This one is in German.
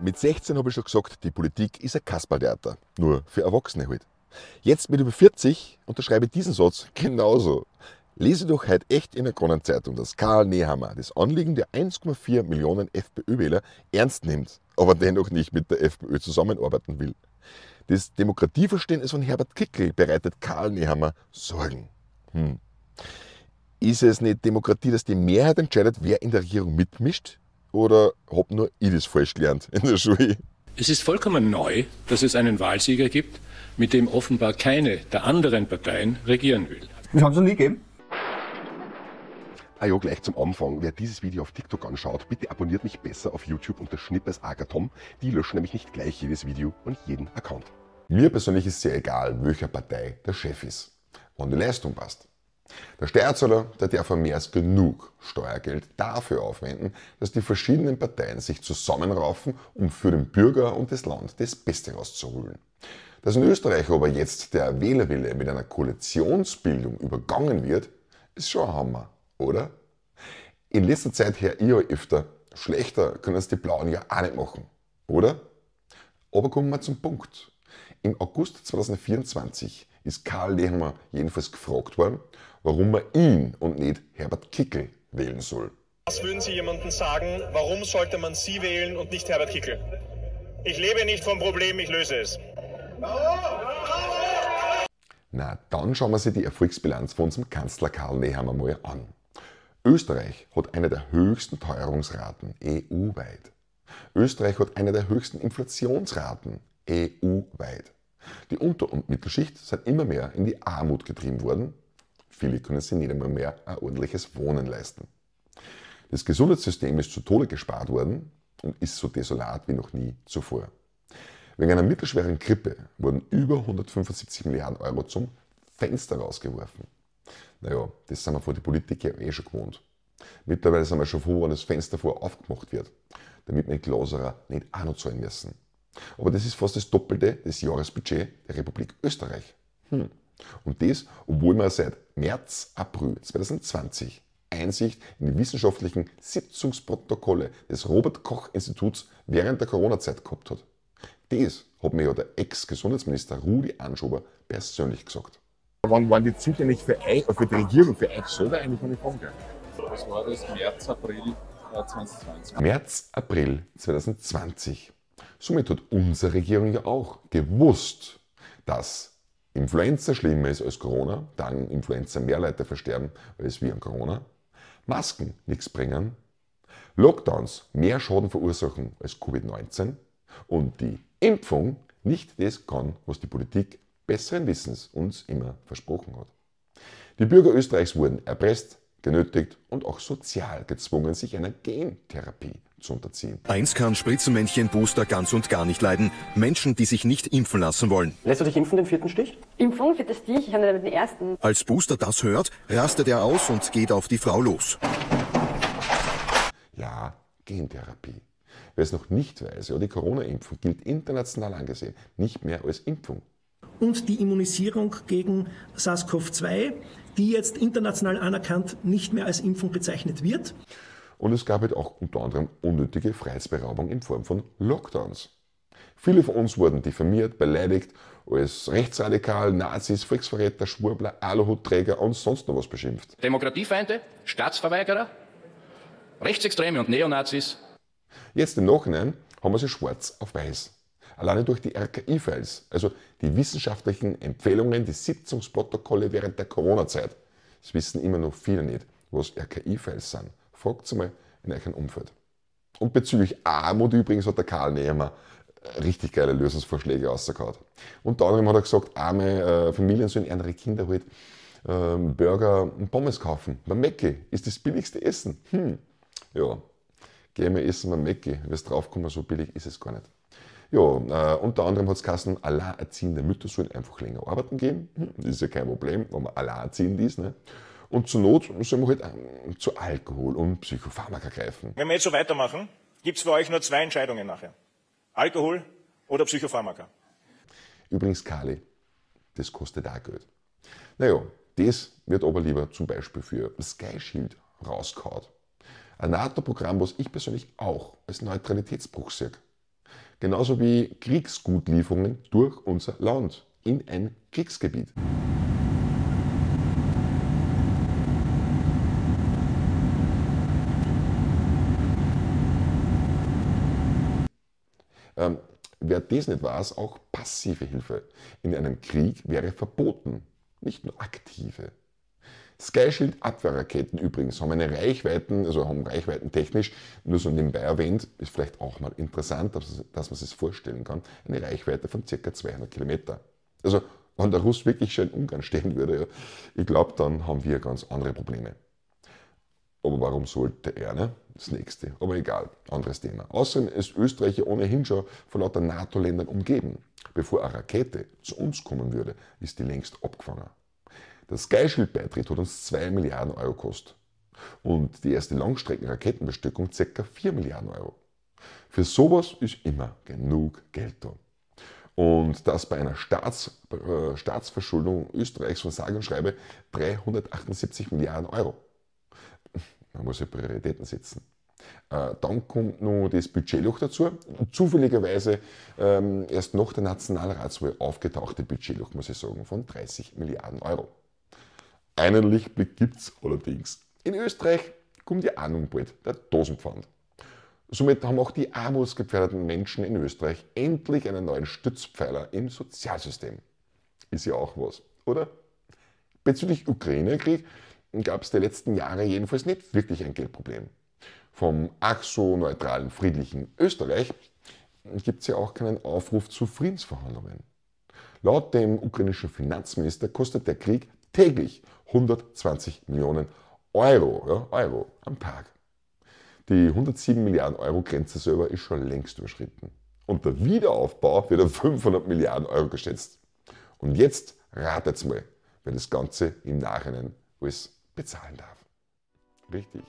Mit 16 habe ich schon gesagt, die Politik ist ein Kasperltheater. Nur für Erwachsene halt. Jetzt mit über 40 unterschreibe ich diesen Satz genauso. Lese doch heute echt in der Kronenzeitung, dass Karl Nehammer das Anliegen der 1,4 Millionen FPÖ-Wähler ernst nimmt, aber dennoch nicht mit der FPÖ zusammenarbeiten will. Das Demokratieverständnis von Herbert Kickl bereitet Karl Nehammer Sorgen. Hm. Ist es nicht Demokratie, dass die Mehrheit entscheidet, wer in der Regierung mitmischt? Oder hab nur ich das falsch gelernt in der Schule? Es ist vollkommen neu, dass es einen Wahlsieger gibt, mit dem offenbar keine der anderen Parteien regieren will. Das haben sie nie gegeben. Ah ja, gleich zum Anfang. Wer dieses Video auf TikTok anschaut, bitte abonniert mich besser auf YouTube unter Schnippers Agatom. Die löschen nämlich nicht gleich jedes Video und jeden Account. Mir persönlich ist sehr egal, welcher Partei der Chef ist, wenn die Leistung passt. Der Steuerzahler, der darf mehr als genug Steuergeld dafür aufwenden, dass die verschiedenen Parteien sich zusammenraufen, um für den Bürger und das Land das Beste rauszuholen. Dass in Österreich aber jetzt der Wählerwille mit einer Koalitionsbildung übergangen wird, ist schon ein Hammer, oder? In letzter Zeit her ich öfter, schlechter können es die Blauen ja auch nicht machen, oder? Aber kommen wir zum Punkt. Im August 2024 ist Karl Lehmer jedenfalls gefragt worden, warum man ihn und nicht Herbert Kickel wählen soll. Was würden Sie jemandem sagen, warum sollte man Sie wählen und nicht Herbert Kickel? Ich lebe nicht vom Problem, ich löse es. Na, dann schauen wir uns die Erfolgsbilanz von unserem Kanzler Karl Nehammer mal an. Österreich hat eine der höchsten Teuerungsraten EU-weit. Österreich hat eine der höchsten Inflationsraten EU-weit. Die Unter- und Mittelschicht sind immer mehr in die Armut getrieben worden. Viele können sich nicht einmal mehr ein ordentliches Wohnen leisten. Das Gesundheitssystem ist zu Tode gespart worden und ist so desolat wie noch nie zuvor. Wegen einer mittelschweren Grippe wurden über 175 Milliarden Euro zum Fenster rausgeworfen. Naja, das sind wir vor die Politiker eh schon gewohnt. Mittlerweile sind wir schon froh, wenn das Fenster vorher aufgemacht wird, damit wir in Klauserer nicht auch noch zahlen müssen. Aber das ist fast das Doppelte des Jahresbudgets der Republik Österreich. Hm. Und das, obwohl wir seit März, April 2020 Einsicht in die wissenschaftlichen Sitzungsprotokolle des Robert-Koch-Instituts während der Corona-Zeit gehabt hat. Das hat mir ja der Ex-Gesundheitsminister Rudi Anschober persönlich gesagt. Wann waren die zuständig für, euch, für die Regierung, für euch selber eigentlich, ich fragen kann? Das war das März, April 2020. März, April 2020. Somit hat unsere Regierung ja auch gewusst, dass Influenza schlimmer ist als Corona, dann Influenza mehr Leute versterben als wir an Corona, Masken nichts bringen, Lockdowns mehr Schaden verursachen als Covid-19 und die Impfung nicht das kann, was die Politik besseren Wissens uns immer versprochen hat. Die Bürger Österreichs wurden erpresst, genötigt und auch sozial gezwungen, sich einer Gentherapie zu unterziehen. Eins kann Spritzenmännchen-Booster ganz und gar nicht leiden. Menschen, die sich nicht impfen lassen wollen. Lässt du dich impfen, den vierten Stich? Impfung, vierter Stich, ich habe den ersten. Als Booster das hört, rastet er aus und geht auf die Frau los. Ja, Gentherapie. Wer es noch nicht weiß, ja, die Corona-Impfung gilt international angesehen nicht mehr als Impfung. Und die Immunisierung gegen SARS-CoV-2, die jetzt international anerkannt nicht mehr als Impfung bezeichnet wird. Und es gab halt auch unter anderem unnötige Freiheitsberaubung in Form von Lockdowns. Viele von uns wurden diffamiert, beleidigt, als rechtsradikal, Nazis, Volksverräter, Schwurbler, Aluhutträger und sonst noch was beschimpft. Demokratiefeinde, Staatsverweigerer, Rechtsextreme und Neonazis. Jetzt im Nachhinein haben wir sie schwarz auf weiß. Alleine durch die RKI-Files, also die wissenschaftlichen Empfehlungen, die Sitzungsprotokolle während der Corona-Zeit. Das wissen immer noch viele nicht, was RKI-Files sind. Fragt mal in eurem Umfeld. Und bezüglich Armut übrigens hat der Karl Nehmer richtig geile Lösungsvorschläge rausgehauen. Unter anderem hat er gesagt, arme äh, Familien sollen ihre Kinder halt äh, Burger und Pommes kaufen. Beim Mecke ist das billigste Essen. Hm. Ja, gehen wir essen beim Mecke. Wirst draufkommen, so billig ist es gar nicht. Ja, äh, unter anderem hat es geheißen, alleinerziehende Mütter sollen einfach länger arbeiten gehen. Hm, das ist ja kein Problem, wenn man alleinerziehend ist. Ne? Und zur Not sollen wir halt äh, zu Alkohol und Psychopharmaka greifen. Wenn wir jetzt so weitermachen, gibt es für euch nur zwei Entscheidungen nachher. Alkohol oder Psychopharmaka. Übrigens, Kali, das kostet auch Geld. Naja, das wird aber lieber zum Beispiel für Sky Shield rausgehauen. Ein NATO-Programm, was ich persönlich auch als Neutralitätsbruch sehe. genauso wie Kriegsgutlieferungen durch unser Land in ein Kriegsgebiet. Ähm, wer das nicht weiß, auch passive Hilfe in einem Krieg wäre verboten, nicht nur aktive. Sky Shield Abwehrraketen übrigens haben eine Reichweiten, also haben Reichweiten technisch, nur so nebenbei erwähnt, ist vielleicht auch mal interessant, dass, dass man sich das vorstellen kann, eine Reichweite von ca. 200 Kilometer. Also wenn der Russ wirklich schon in Ungarn stehen würde, ich glaube, dann haben wir ganz andere Probleme. Aber warum sollte er, ne? Das nächste. Aber egal, anderes Thema. Außerdem ist Österreich ja ohnehin schon von lauter NATO-Ländern umgeben. Bevor eine Rakete zu uns kommen würde, ist die längst abgefangen. Der Sky Shield Beitritt hat uns 2 Milliarden Euro gekostet. Und die erste Langstrecken-Raketenbestückung ca. 4 Milliarden Euro. Für sowas ist immer genug Geld da. Und das bei einer Staats, äh, Staatsverschuldung Österreichs von sage und schreibe 378 Milliarden Euro. Man muss ja Prioritäten setzen. Äh, dann kommt noch das Budgetloch dazu. Zufälligerweise ähm, erst nach der Nationalratswahl aufgetauchte Budgetloch, muss ich sagen, von 30 Milliarden Euro. Einen Lichtblick gibt es allerdings. In Österreich kommt die Ahnung bald, der Dosenpfand. Somit haben auch die armutsgefährdeten Menschen in Österreich endlich einen neuen Stützpfeiler im Sozialsystem. Ist ja auch was, oder? Bezüglich Ukraine-Krieg gab es die letzten Jahre jedenfalls nicht wirklich ein Geldproblem. Vom ach so neutralen, friedlichen Österreich gibt es ja auch keinen Aufruf zu Friedensverhandlungen. Laut dem ukrainischen Finanzminister kostet der Krieg täglich 120 Millionen Euro, ja, Euro am Tag. Die 107 Milliarden Euro Grenze selber ist schon längst überschritten. Und der Wiederaufbau wird auf 500 Milliarden Euro geschätzt. Und jetzt ratet's mal, wer das Ganze im Nachhinein alles bezahlen darf. Richtig.